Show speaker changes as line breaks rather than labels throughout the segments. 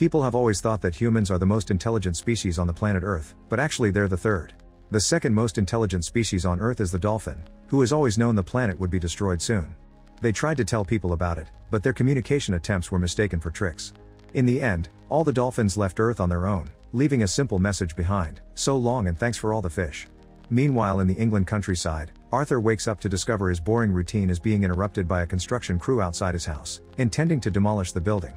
People have always thought that humans are the most intelligent species on the planet Earth, but actually they're the third. The second most intelligent species on Earth is the dolphin, who has always known the planet would be destroyed soon. They tried to tell people about it, but their communication attempts were mistaken for tricks. In the end, all the dolphins left Earth on their own, leaving a simple message behind so long and thanks for all the fish. Meanwhile, in the England countryside, Arthur wakes up to discover his boring routine is being interrupted by a construction crew outside his house, intending to demolish the building.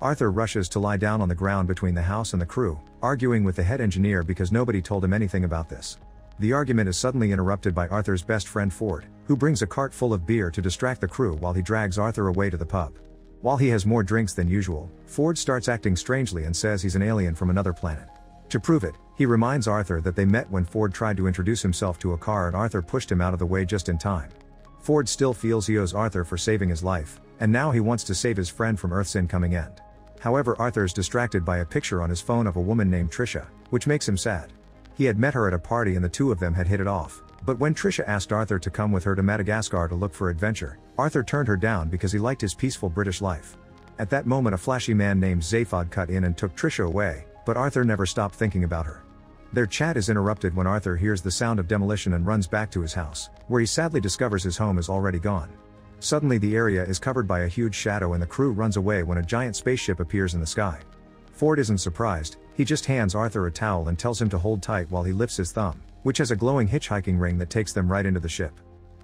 Arthur rushes to lie down on the ground between the house and the crew, arguing with the head engineer because nobody told him anything about this. The argument is suddenly interrupted by Arthur's best friend Ford, who brings a cart full of beer to distract the crew while he drags Arthur away to the pub. While he has more drinks than usual, Ford starts acting strangely and says he's an alien from another planet. To prove it, he reminds Arthur that they met when Ford tried to introduce himself to a car and Arthur pushed him out of the way just in time. Ford still feels he owes Arthur for saving his life, and now he wants to save his friend from Earth's incoming end. However, Arthur is distracted by a picture on his phone of a woman named Trisha, which makes him sad. He had met her at a party and the two of them had hit it off. But when Trisha asked Arthur to come with her to Madagascar to look for adventure, Arthur turned her down because he liked his peaceful British life. At that moment, a flashy man named Zaphod cut in and took Trisha away, but Arthur never stopped thinking about her. Their chat is interrupted when Arthur hears the sound of demolition and runs back to his house, where he sadly discovers his home is already gone. Suddenly, the area is covered by a huge shadow and the crew runs away when a giant spaceship appears in the sky. Ford isn't surprised, he just hands Arthur a towel and tells him to hold tight while he lifts his thumb, which has a glowing hitchhiking ring that takes them right into the ship.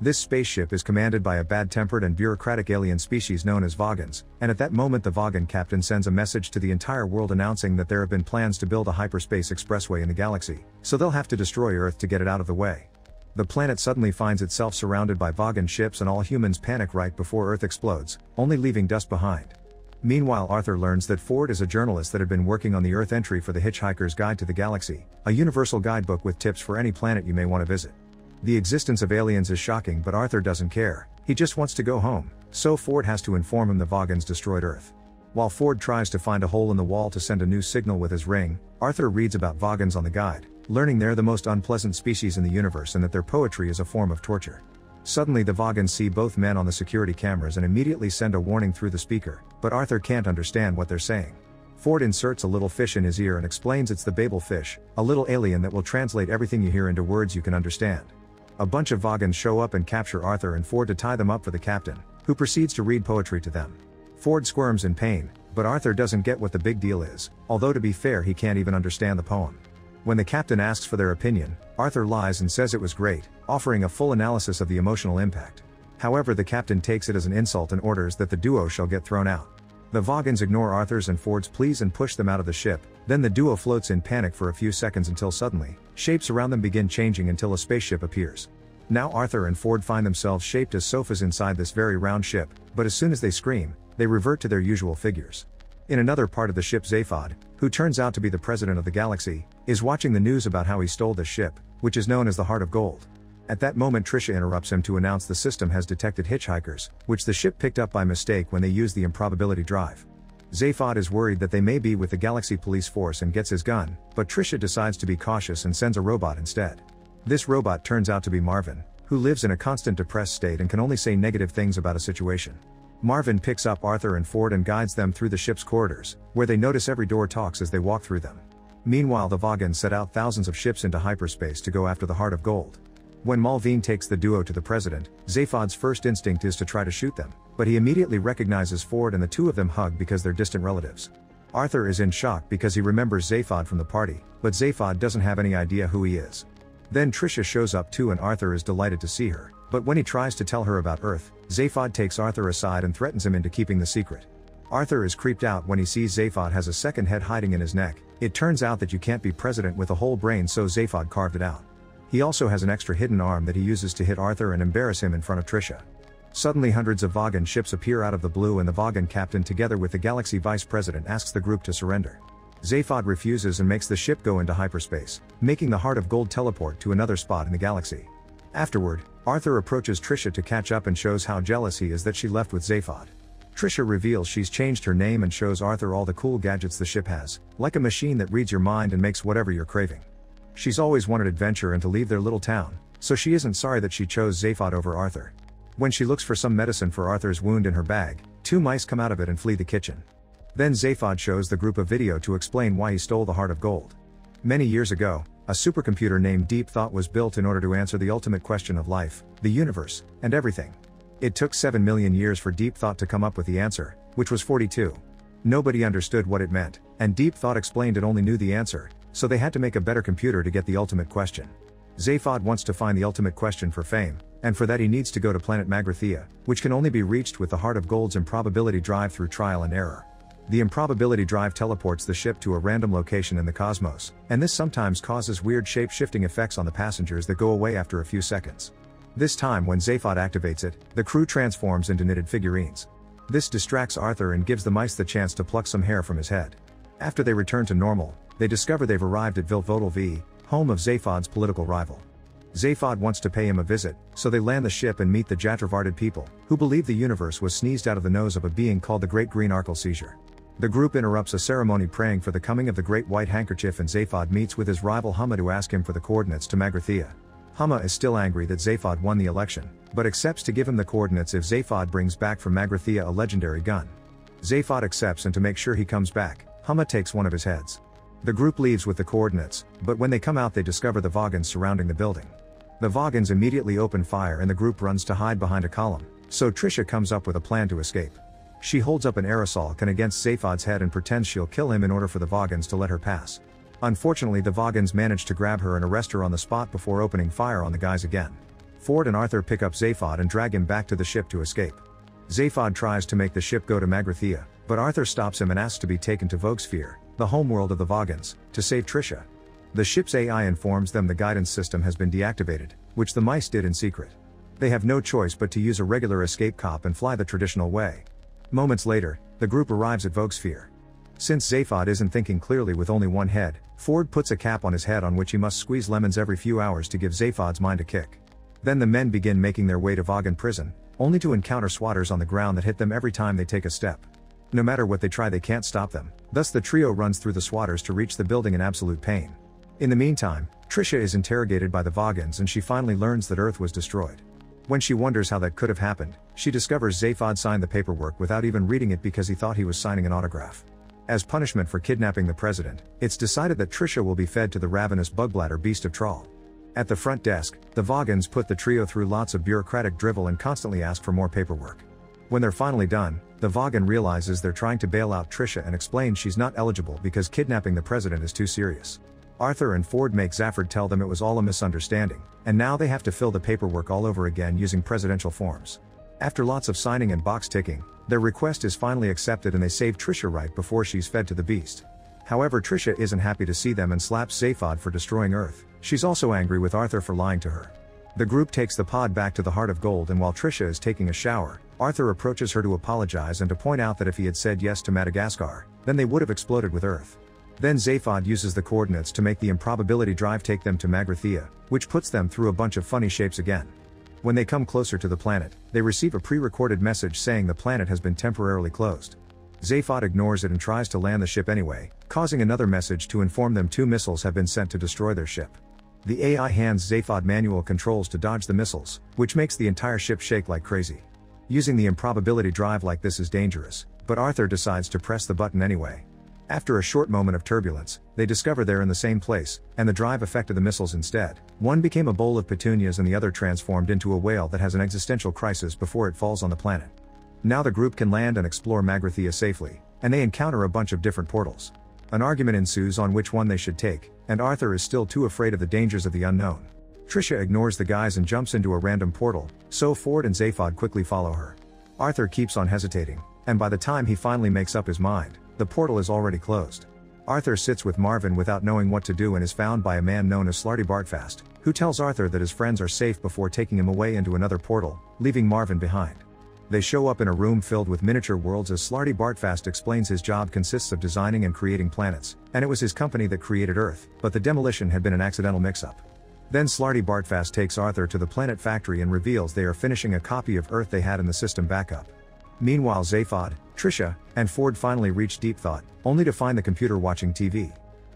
This spaceship is commanded by a bad-tempered and bureaucratic alien species known as Vogons, and at that moment the Vogon captain sends a message to the entire world announcing that there have been plans to build a hyperspace expressway in the galaxy, so they'll have to destroy Earth to get it out of the way. The planet suddenly finds itself surrounded by Vogon ships and all humans panic right before Earth explodes, only leaving dust behind. Meanwhile, Arthur learns that Ford is a journalist that had been working on the Earth entry for the Hitchhiker's Guide to the Galaxy, a universal guidebook with tips for any planet you may want to visit. The existence of aliens is shocking, but Arthur doesn't care, he just wants to go home, so Ford has to inform him the Vogons destroyed Earth. While Ford tries to find a hole in the wall to send a new signal with his ring, Arthur reads about Vogons on the guide, learning they're the most unpleasant species in the universe and that their poetry is a form of torture. Suddenly the Vogons see both men on the security cameras and immediately send a warning through the speaker, but Arthur can't understand what they're saying. Ford inserts a little fish in his ear and explains it's the Babel fish, a little alien that will translate everything you hear into words you can understand. A bunch of Vogons show up and capture Arthur and Ford to tie them up for the captain, who proceeds to read poetry to them. Ford squirms in pain, but Arthur doesn't get what the big deal is, although to be fair he can't even understand the poem. When the captain asks for their opinion, Arthur lies and says it was great, offering a full analysis of the emotional impact. However, the captain takes it as an insult and orders that the duo shall get thrown out. The Vogons ignore Arthur's and Ford's pleas and push them out of the ship, then the duo floats in panic for a few seconds until suddenly, shapes around them begin changing until a spaceship appears. Now Arthur and Ford find themselves shaped as sofas inside this very round ship, but as soon as they scream, they revert to their usual figures. In another part of the ship Zaphod, who turns out to be the president of the galaxy, is watching the news about how he stole the ship, which is known as the Heart of Gold. At that moment Trisha interrupts him to announce the system has detected hitchhikers, which the ship picked up by mistake when they used the improbability drive. Zaphod is worried that they may be with the Galaxy Police Force and gets his gun, but Trisha decides to be cautious and sends a robot instead. This robot turns out to be Marvin, who lives in a constant depressed state and can only say negative things about a situation. Marvin picks up Arthur and Ford and guides them through the ship's corridors, where they notice every door talks as they walk through them. Meanwhile, the Vogons set out thousands of ships into hyperspace to go after the Heart of Gold. When Marvin takes the duo to the president, Zaphod's first instinct is to try to shoot them, but he immediately recognizes Ford and the two of them hug because they're distant relatives. Arthur is in shock because he remembers Zaphod from the party, but Zaphod doesn't have any idea who he is. Then Trisha shows up too and Arthur is delighted to see her. But when he tries to tell her about Earth, Zaphod takes Arthur aside and threatens him into keeping the secret. Arthur is creeped out when he sees Zaphod has a second head hiding in his neck. It turns out that you can't be president with a whole brain, so Zaphod carved it out. He also has an extra hidden arm that he uses to hit Arthur and embarrass him in front of Trisha. Suddenly, hundreds of Vogon ships appear out of the blue, and the Vogon captain, together with the Galaxy vice president, asks the group to surrender. Zaphod refuses and makes the ship go into hyperspace, making the Heart of Gold teleport to another spot in the galaxy. Afterward, Arthur approaches Trisha to catch up and shows how jealous he is that she left with Zaphod. Trisha reveals she's changed her name and shows Arthur all the cool gadgets the ship has, like a machine that reads your mind and makes whatever you're craving. She's always wanted adventure and to leave their little town, so she isn't sorry that she chose Zaphod over Arthur. When she looks for some medicine for Arthur's wound in her bag, two mice come out of it and flee the kitchen. Then Zaphod shows the group a video to explain why he stole the heart of gold. Many years ago, a supercomputer named Deep Thought was built in order to answer the ultimate question of life, the universe, and everything. It took 7 million years for Deep Thought to come up with the answer, which was 42. Nobody understood what it meant, and Deep Thought explained it only knew the answer, so they had to make a better computer to get the ultimate question. Zaphod wants to find the ultimate question for fame, and for that he needs to go to planet Magrathea, which can only be reached with the Heart of Gold's improbability drive through trial and error. The improbability drive teleports the ship to a random location in the cosmos, and this sometimes causes weird shape-shifting effects on the passengers that go away after a few seconds. This time when Zaphod activates it, the crew transforms into knitted figurines. This distracts Arthur and gives the mice the chance to pluck some hair from his head. After they return to normal, they discover they've arrived at Viltvodle V, home of Zaphod's political rival. Zaphod wants to pay him a visit, so they land the ship and meet the Jatravartid people, who believe the universe was sneezed out of the nose of a being called the Great Green Arkleseizure. The group interrupts a ceremony praying for the coming of the Great White Handkerchief and Zaphod meets with his rival Humma to ask him for the coordinates to Magrathea. Humma is still angry that Zaphod won the election, but accepts to give him the coordinates if Zaphod brings back from Magrathea a legendary gun. Zaphod accepts and to make sure he comes back, Humma takes one of his heads. The group leaves with the coordinates, but when they come out they discover the Vogons surrounding the building. The Vogons immediately open fire and the group runs to hide behind a column, so Trisha comes up with a plan to escape. She holds up an aerosol can against Zaphod's head and pretends she'll kill him in order for the Vogons to let her pass. Unfortunately the Vogons manage to grab her and arrest her on the spot before opening fire on the guys again. Ford and Arthur pick up Zaphod and drag him back to the ship to escape. Zaphod tries to make the ship go to Magrathea, but Arthur stops him and asks to be taken to Vogsphere, the homeworld of the Vogons, to save Trisha. The ship's AI informs them the guidance system has been deactivated, which the mice did in secret. They have no choice but to use a regular escape cop and fly the traditional way. Moments later, the group arrives at Vogsphere. Since Zaphod isn't thinking clearly with only one head, Ford puts a cap on his head on which he must squeeze lemons every few hours to give Zaphod's mind a kick. Then the men begin making their way to Vogon prison, only to encounter swatters on the ground that hit them every time they take a step. No matter what they try they can't stop them, thus the trio runs through the swatters to reach the building in absolute pain. In the meantime, Trisha is interrogated by the Vogons and she finally learns that Earth was destroyed. When she wonders how that could have happened, she discovers Zaphod signed the paperwork without even reading it because he thought he was signing an autograph. As punishment for kidnapping the president, it's decided that Trisha will be fed to the ravenous bugblatter beast of Traal. At the front desk, the Vogons put the trio through lots of bureaucratic drivel and constantly ask for more paperwork. When they're finally done, the Vogon realizes they're trying to bail out Trisha and explains she's not eligible because kidnapping the president is too serious. Arthur and Ford make Zaphod tell them it was all a misunderstanding, and now they have to fill the paperwork all over again using presidential forms. After lots of signing and box ticking, their request is finally accepted and they save Trisha right before she's fed to the beast. However Trisha isn't happy to see them and slaps Zaphod for destroying Earth, she's also angry with Arthur for lying to her. The group takes the pod back to the Heart of Gold and while Trisha is taking a shower, Arthur approaches her to apologize and to point out that if he had said yes to Madagascar, then they would have exploded with Earth. Then Zaphod uses the coordinates to make the improbability drive take them to Magrathea, which puts them through a bunch of funny shapes again. When they come closer to the planet, they receive a pre-recorded message saying the planet has been temporarily closed. Zaphod ignores it and tries to land the ship anyway, causing another message to inform them two missiles have been sent to destroy their ship. The AI hands Zaphod manual controls to dodge the missiles, which makes the entire ship shake like crazy. Using the improbability drive like this is dangerous, but Arthur decides to press the button anyway. After a short moment of turbulence, they discover they're in the same place, and the drive affected the missiles instead. One became a bowl of petunias and the other transformed into a whale that has an existential crisis before it falls on the planet. Now the group can land and explore Magrathea safely, and they encounter a bunch of different portals. An argument ensues on which one they should take, and Arthur is still too afraid of the dangers of the unknown. Trisha ignores the guys and jumps into a random portal, so Ford and Zaphod quickly follow her. Arthur keeps on hesitating, and by the time he finally makes up his mind, the portal is already closed. Arthur sits with Marvin without knowing what to do and is found by a man known as Slartibartfast, who tells Arthur that his friends are safe before taking him away into another portal, leaving Marvin behind. They show up in a room filled with miniature worlds as Slartibartfast explains his job consists of designing and creating planets, and it was his company that created Earth, but the demolition had been an accidental mix-up. Then Slartibartfast takes Arthur to the planet factory and reveals they are finishing a copy of Earth they had in the system backup. Meanwhile Zaphod, Trisha, and Ford finally reach Deep Thought, only to find the computer watching TV.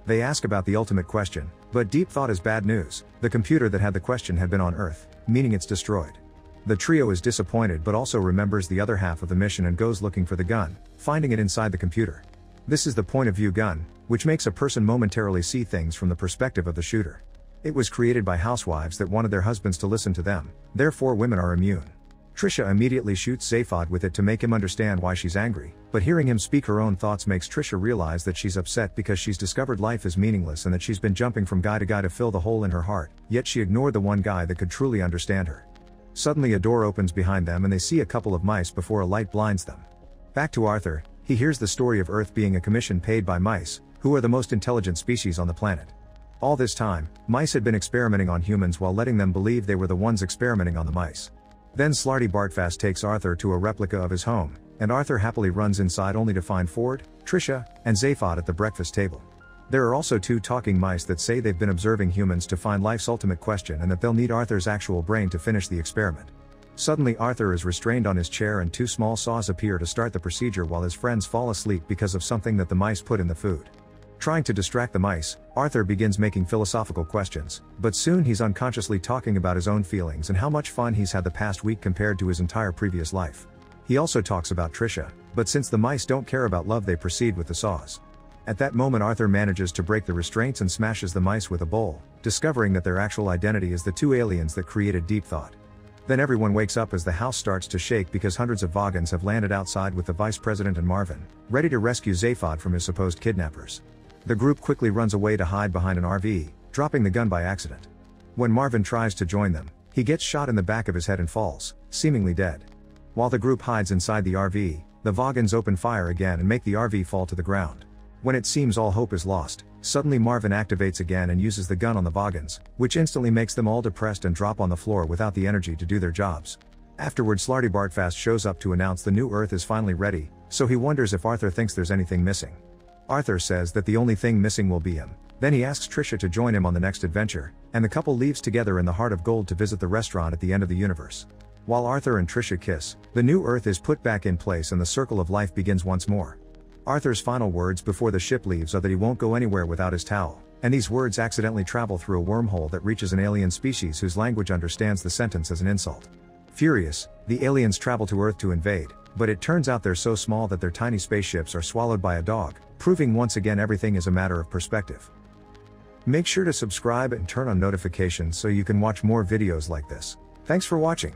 They ask about the ultimate question, but Deep Thought is bad news, the computer that had the question had been on Earth, meaning it's destroyed. The trio is disappointed but also remembers the other half of the mission and goes looking for the gun, finding it inside the computer. This is the point of view gun, which makes a person momentarily see things from the perspective of the shooter. It was created by housewives that wanted their husbands to listen to them, therefore women are immune. Trisha immediately shoots Zaphod with it to make him understand why she's angry, but hearing him speak her own thoughts makes Trisha realize that she's upset because she's discovered life is meaningless and that she's been jumping from guy to guy to fill the hole in her heart, yet she ignored the one guy that could truly understand her. Suddenly a door opens behind them and they see a couple of mice before a light blinds them. Back to Arthur, he hears the story of Earth being a commission paid by mice, who are the most intelligent species on the planet. All this time, mice had been experimenting on humans while letting them believe they were the ones experimenting on the mice. Then Slartibartfast takes Arthur to a replica of his home, and Arthur happily runs inside only to find Ford, Trisha, and Zaphod at the breakfast table. There are also two talking mice that say they've been observing humans to find life's ultimate question and that they'll need Arthur's actual brain to finish the experiment. Suddenly Arthur is restrained on his chair and two small saws appear to start the procedure while his friends fall asleep because of something that the mice put in the food. Trying to distract the mice, Arthur begins making philosophical questions, but soon he's unconsciously talking about his own feelings and how much fun he's had the past week compared to his entire previous life. He also talks about Trisha, but since the mice don't care about love they proceed with the saws. At that moment Arthur manages to break the restraints and smashes the mice with a bowl, discovering that their actual identity is the two aliens that created Deep Thought. Then everyone wakes up as the house starts to shake because hundreds of Vogons have landed outside with the vice president and Marvin, ready to rescue Zaphod from his supposed kidnappers. The group quickly runs away to hide behind an RV, dropping the gun by accident. When Marvin tries to join them, he gets shot in the back of his head and falls, seemingly dead. While the group hides inside the RV, the Vogons open fire again and make the RV fall to the ground. When it seems all hope is lost, suddenly Marvin activates again and uses the gun on the Vogons, which instantly makes them all depressed and drop on the floor without the energy to do their jobs. Afterwards Slartibartfast shows up to announce the new Earth is finally ready, so he wonders if Arthur thinks there's anything missing. Arthur says that the only thing missing will be him. Then he asks Trisha to join him on the next adventure, and the couple leaves together in the Heart of Gold to visit the restaurant at the end of the universe. While Arthur and Trisha kiss, the new Earth is put back in place and the circle of life begins once more. Arthur's final words before the ship leaves are that he won't go anywhere without his towel, and these words accidentally travel through a wormhole that reaches an alien species whose language understands the sentence as an insult. Furious, the aliens travel to Earth to invade, but it turns out they're so small that their tiny spaceships are swallowed by a dog, proving once again everything is a matter of perspective. Make sure to subscribe and turn on notifications so you can watch more videos like this. Thanks for watching.